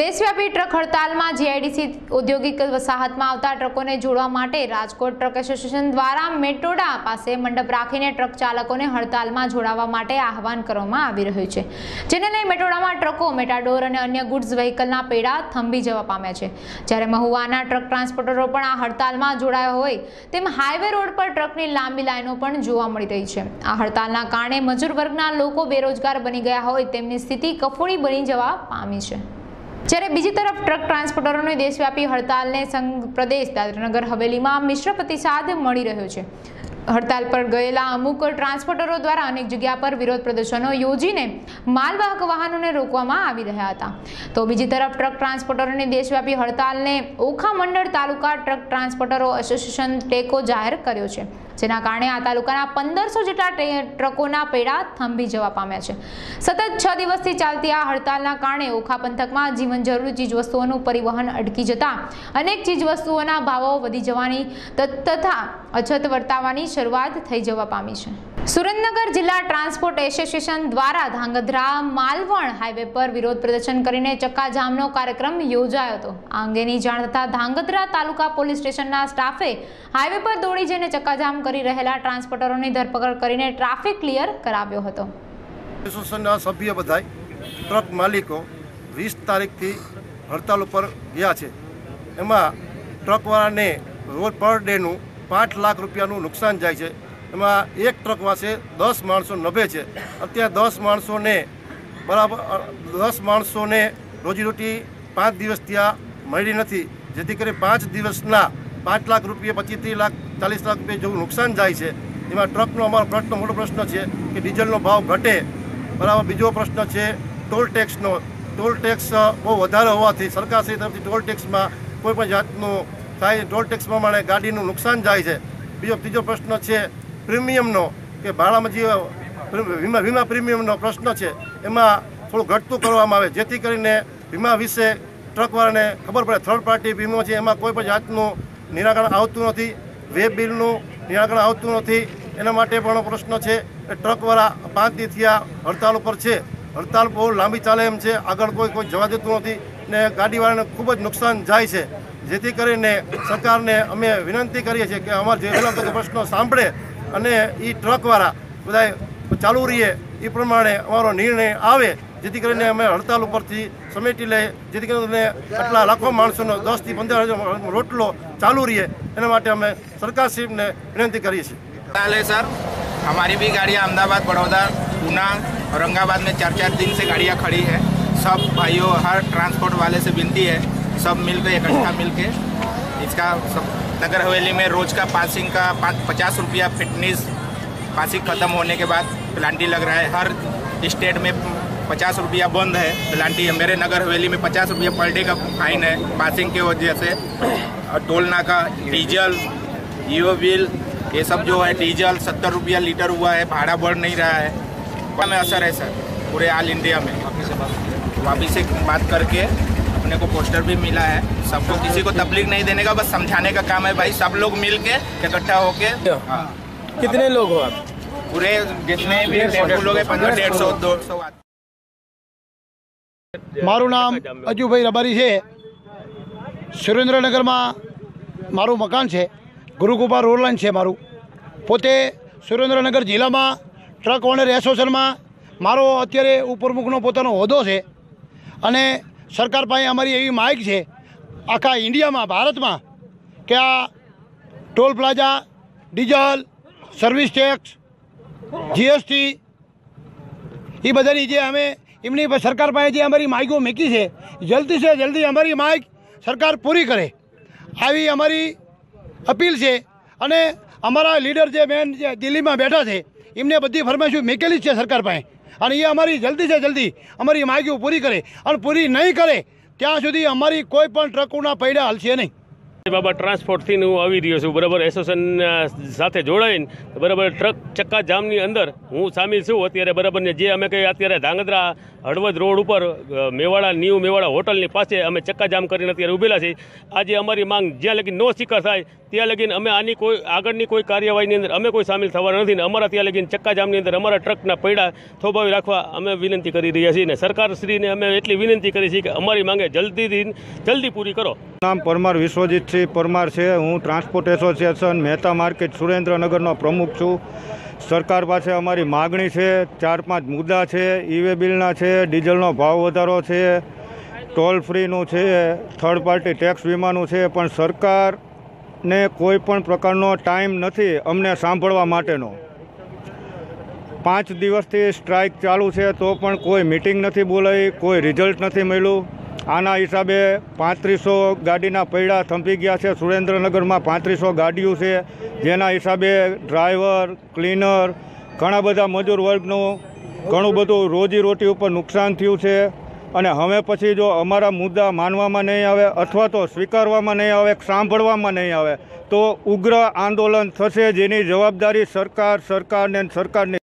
દેશવ્યાપી truck હડતાલમાં GIDC ઔદ્યોગિક વસાહતમાં આવતા ટ્રકોને જોડવા માટે રાજકોટ ટ્રક એસોસિએશન દ્વારા મેટોડા પાસે મંડપ રાખીને ટ્રક ચાલકોને હડતાલમાં જોડાવા માટે આહવાન કરવામાં આવી રહ્યું છે. જેને લઈ મેટોડામાં ટ્રકો, મેટાડોર અને અન્ય ગુડ્સ વ્હીકલના પેડા થંભી જવા પામ્યા છે. જ્યારે મહુવાના ટ્રક ટ્રાન્સપોર્ટરો પણ આ હડતાલમાં જોડાયા હોય, તેમ હાઈવે રોડ પર ટ્રકની લાંબી લાઈનો પણ જોવા મળી રહી છે. આ હડતાલના કારણે મજૂર વર્ગના લોકો બેરોજગાર બની ગયા હોય, તેમની સ્થિતિ કફોડી બની જવા પામી છે. જ્યારે બીજી તરફ ટ્રક ટ્રાન્સપોર્ટરોની દેશવ્યાપી હડતાલને સંઘ પ્રદેશ દાદરાનગર હવેલીમાં મિશ્ર પ્રતિસાદ મળી રહ્યો છે. હડતાલ પર ગયેલા અમુક ટ્રાન્સપોર્ટરો દ્વારા અનેક જગ્યા પર વિરોધ પ્રદર્શનો યોજીને માલવાહક વાહનોને રોકવામાં આવી રહ્યા હતા. તો બીજી તરફ ટ્રક ટ્રાન્સપોર્ટરોની દેશવ્યાપી હડતાલને ઓખા મંડળ તાલુકા ટ્રક ટ્રાન્સપોર્ટરો એસોસિએશન ટેકો જાહેર કર્યો છે. જેના કારણે આ તાલુકાના પંદરસો જેટલા ટ્રકોના પેડા થંભી જવા પામ્યા છે. સતત છ દિવસથી ચાલતી આ હડતાલના કારણે ઓખા પંથકમાં જીવન જરૂરી ચીજવસ્તુઓનું પરિવહન અટકી જતા અનેક ચીજવસ્તુઓના ભાવો વધી જવાની તથા અછત વર્તાવાની શરૂઆત થઈ જવા પામી છે. સુરેન્દ્રનગર જિલ્લા ટ્રાન્સપોર્ટ એસોસિએશન દ્વારા ધાંગધ્રા માલવણ હાઈવે પર વિરોધ પ્રદર્શન કરીને ચક્કાજામનો કાર્યક્રમ યોજાયો હતો. આ અંગેની જાણ થતાં ધાંગધ્રા તાલુકા પોલીસ સ્ટેશનના સ્ટાફે હાઈવે પર દોડી જઈને ચક્કાજામ કરી રહેલા ટ્રાન્સપોર્ટરોની ધરપકડ કરીને ટ્રાફિક ક્લિયર કરાવ્યો હતો. એસોસિએશનના સભ્ય બધાય ટ્રક માલિકો વીસ તારીખથી હડતાલ ઉપર ગયા છે. એમાં ટ્રકવાળાને રોજ પર ડેનું પાંચ લાખ રૂપિયાનું નુકસાન જાય છે. એમાં એક ટ્રક પાસે દસ માણસો નભે છે. અત્યારે દસ માણસોને બરાબર દસ માણસોને રોજીરોટી પાંચ દિવસ ત્યાં મળી નથી. જેથી કરી પાંચ દિવસના પાંચ લાખ રૂપિયા પચીસ ત્રીસ લાખ, ચાલીસ લાખ રૂપિયા જેવું નુકસાન જાય છે. એમાં ટ્રકનો અમારો પ્રશ્ન, મોટો પ્રશ્ન છે કે ડીઝલનો ભાવ ઘટે. બરાબર, બીજો પ્રશ્ન છે ટોલ ટેક્સનો ટોલ ટેક્સ બહુ વધારે હોવાથી સરકારશ્રી તરફથી ટોલ ટેક્સમાં કોઈ પણ જાતનું થાય ટોલ ટેક્સ પ્રમાણે ગાડીનું નુકસાન જાય છે. બીજો, ત્રીજો પ્રશ્ન છે પ્રીમિયમનો કે ભાડામાં જે વીમા વીમા પ્રીમિયમનો પ્રશ્ન છે, એમાં થોડું ઘટતું કરવામાં આવે. જેથી કરીને વીમા વિશે ટ્રકવાળાને ખબર પડે. થર્ડ પાર્ટી વીમો છે, એમાં કોઈ પણ જાતનું નિરાકરણ આવતું નથી. વેબ બિલનું નિરાકરણ આવતું નથી. એના માટે પણ પ્રશ્ન છે કે ટ્રકવાળા પાંચ દી થયા હડતાલ ઉપર છે. હડતાલ બહુ લાંબી ચાલે એમ છે. આગળ કોઈ કોઈ જવા દેતું નથી ને ગાડીવાળાને ખૂબ જ નુકસાન જાય છે. જેથી કરીને સરકારને અમે વિનંતી કરીએ છીએ કે અમારા જે પ્રશ્નો સાંભળે અને એ ટ્રકવાળા બધા ચાલુ રહીએ એ પ્રમાણે અમારો નિર્ણય આવે જેથી કરીને અમે હડતાલ ઉપરથી સમેટી લઈએ જેથી કરીને આટલા લાખો માણસોનો દસથી પંદર હજાર રોટલો ચાલુ રહીએ એના માટે અમે સરકારશ્રીને વિનંતી કરીએ છીએ हाल है सर हमारी भी गाड़ियाँ अहमदाबाद बड़ौदा पूना औरंगाबाद में चार चार दिन से गाड़ियाँ खड़ी है सब भाइयों हर ट्रांसपोर्ट वाले से विनती है सब मिल के इकट्ठा मिल के इसका सब नगर हवेली में रोज का पासिंग का पाँच, पचास रुपया फिटनेस पासिंग ख़त्म होने के बाद प्लांटी लग रहा है। हर स्टेट में पचास रुपया बंद है प्लांटी। है मेरे नगर हवेली में पचास रुपया पर डे का फाइन है पासिंग के वजह से। और टोल नाका डीजल ईओ बिल ये सब जो है डीजल, सत्तर रुपया लीटर हुआ है, भाड़ा बढ़ नहीं रहा है। में असर है, सर, पूरे ऑल इंडिया में। वापिस से बात करके अपने को पोस्टर भी मिला है सबको किसी को तकलीफ नहीं देने का बस समझाने का काम है भाई सब लोग मिल के इकट्ठा होके हाँ, कितने लोग हो आप पूरे जितने भी टेम्पो लोग हैं पंद्रह डेढ़ सौ दो सौ आदमी મારું નામ અજુભાઈ રબારી છે સુરેન્દ્રનગરમાં મારું મકાન છે ગુરુકૃપા રોડ લાઈન છે મારું પોતે સુરેન્દ્રનગર જિલ્લામાં ટ્રક ઓનર એસોસિએશનમાં મારો અત્યારે ઉપપ્રમુખનો પોતાનો હોદ્દો છે અને સરકાર પાસે અમારી એવી માગ છે, આખા ઇન્ડિયામાં, ભારતમાં, કે આ toll plaza, diesel, service tax, GST, એ બધાની જે અમે, એમની સરકાર પાસે જે અમારી માગો મૂકી છે, જલ્દી છે જલ્દી અમારી માગ સરકાર પૂરી કરે. આવી અમારી અપીલ છે અને અમારા લીડર જે મેન જે દિલ્હીમાં બેઠા છે, એમને બધી ફરમાઈશો મૂકેલી જ છે સરકાર પાસે. અને એ અમારી જલ્દી છે જલ્દી. અમારી માગીઓ પૂરી કરે અને પૂરી નહીં કરે, ત્યાં સુધી અમારી કોઈ પણ ટ્રકોના પૈડા હાલશે નહીં. બાબા ટ્રાન્સપોર્ટથી હું આવી રહ્યો છું. બરાબર, એસોસિએશન સાથે જોડાઈને, બરાબર, ટ્રક ચક્કા જામની અંદર હું સામેલ છું. અત્યારે બરાબર ને જે અમે કંઈ અત્યારે ધાંગધ્રા, હળવદ રોડ ઉપર મેવાડા, ન્યૂ મેવાડા હોટલની પાસે અમે ચક્કા જામ કરીને અત્યારે ઊભેલા છીએ. આજે અમારી માંગ જ્યાં લગી નો શિકાર થાય ત્યાં લગીને અમે આની કોઈ, આગળની કોઈ કાર્યવાહીની અંદર અમે કોઈ સામેલ થવાના નથી ને અમારા ત્યાં લગીને ચક્કાજામની અંદર અમારા ટ્રકના પૈડા થોભાવી રાખવા અમે વિનંતી કરી રહ્યા છીએ ને સરકારશ્રીને અમે એટલી વિનંતી કરી છે કે અમારી માંગે જલ્દીથી, જલ્દી પૂરી કરો. નામ પરમાર વિશ્વજીતસિંહ પરમાર છે. હું ટ્રાન્સપોર્ટ એસોસિએશન મહેતા માર્કેટ સુરેન્દ્રનગરનો પ્રમુખ છું. સરકાર પાસે અમારી માગણી છે. ચાર પાંચ મુદ્દા છે. ઈવે બિલના છે. ડીઝલનો ભાવ વધારો છે. ટોલ ફ્રીનું છે. થર્ડ પાર્ટી ટેક્સ વીમાનું છે. પણ સરકારને કોઈ પણ પ્રકારનો ટાઈમ નથી અમને સાંભળવા માટેનો. પાંચ દિવસથી સ્ટ્રાઇક ચાલુ છે તો પણ કોઈ મિટિંગ નથી બોલાવી કોઈ રિઝલ્ટ નથી મળ્યું. આના હિસાબે પાંત્રીસો ગાડીના પૈડા થંપી ગયા છે. સુરેન્દ્રનગરમાં પાંત્રીસો ગાડીઓ છે. જેના હિસાબે ડ્રાઈવર, ક્લીનર, ઘણા બધા મજૂર વર્ગનું ઘણું બધું રોજીરોટી ઉપર નુકસાન થયું છે. અને હવે પછી જો અમારા મુદ્દા માનવામાં નહીં આવે અથવા તો સ્વીકારવામાં નહીં આવે, સાંભળવામાં નહીં આવે, તો ઉગ્ર આંદોલન થશે જેની જવાબદારી સરકાર, સરકારને સરકારને